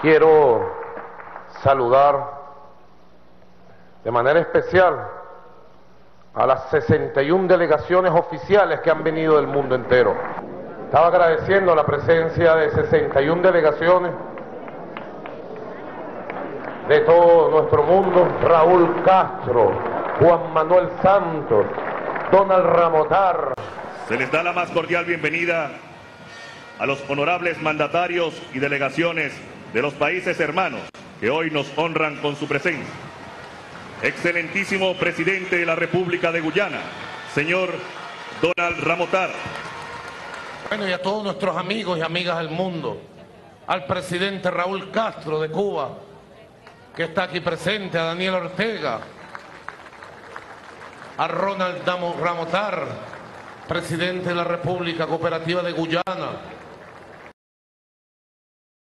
Quiero saludar de manera especial a las 61 delegaciones oficiales que han venido del mundo entero. Estaba agradeciendo la presencia de 61 delegaciones de todo nuestro mundo, Raúl Castro, Juan Manuel Santos, Donald Ramotar. Se les da la más cordial bienvenida a los honorables mandatarios y delegaciones de los países hermanos que hoy nos honran con su presencia. Excelentísimo presidente de la República de Guyana, señor Donald Ramotar. Bueno, y a todos nuestros amigos y amigas del mundo, al presidente Raúl Castro de Cuba, que está aquí presente, a Daniel Ortega, a Ronald Ramotar, presidente de la República Cooperativa de Guyana,